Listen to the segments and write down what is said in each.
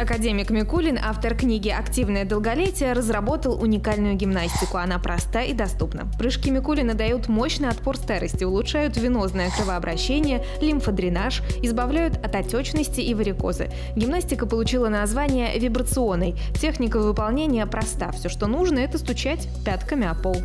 Академик Микулин, автор книги «Активное долголетие», разработал уникальную гимнастику. Она проста и доступна. Прыжки Микулина дают мощный отпор старости, улучшают венозное кровообращение, лимфодренаж, избавляют от отечности и варикозы. Гимнастика получила название вибрационной. Техника выполнения проста. Все, что нужно, это стучать пятками о пол.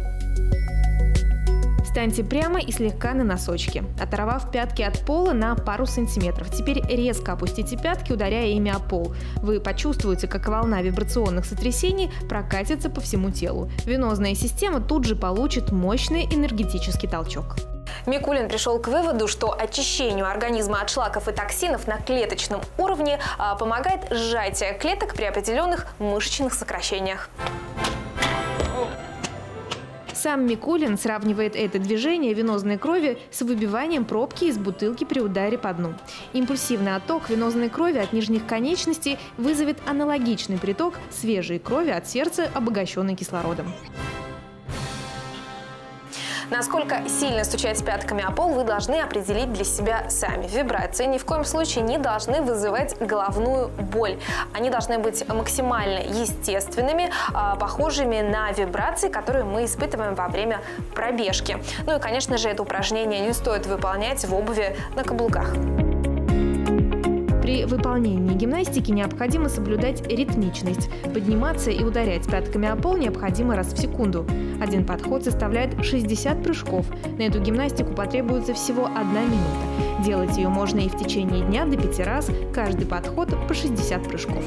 Встаньте прямо и слегка на носочки, оторвав пятки от пола на пару сантиметров. Теперь резко опустите пятки, ударяя ими о пол. Вы почувствуете, как волна вибрационных сотрясений прокатится по всему телу. Венозная система тут же получит мощный энергетический толчок. Микулин пришел к выводу, что очищению организма от шлаков и токсинов на клеточном уровне а, помогает сжатие клеток при определенных мышечных сокращениях. Сам Микулин сравнивает это движение венозной крови с выбиванием пробки из бутылки при ударе по дну. Импульсивный отток венозной крови от нижних конечностей вызовет аналогичный приток свежей крови от сердца, обогащенной кислородом. Насколько сильно стучать пятками о пол, вы должны определить для себя сами. Вибрации ни в коем случае не должны вызывать головную боль. Они должны быть максимально естественными, а, похожими на вибрации, которые мы испытываем во время пробежки. Ну и, конечно же, это упражнение не стоит выполнять в обуви на каблуках. При выполнении гимнастики необходимо соблюдать ритмичность. Подниматься и ударять пятками о пол необходимо раз в секунду. Один подход составляет 60 прыжков. На эту гимнастику потребуется всего одна минута. Делать ее можно и в течение дня до 5 раз, каждый подход по 60 прыжков.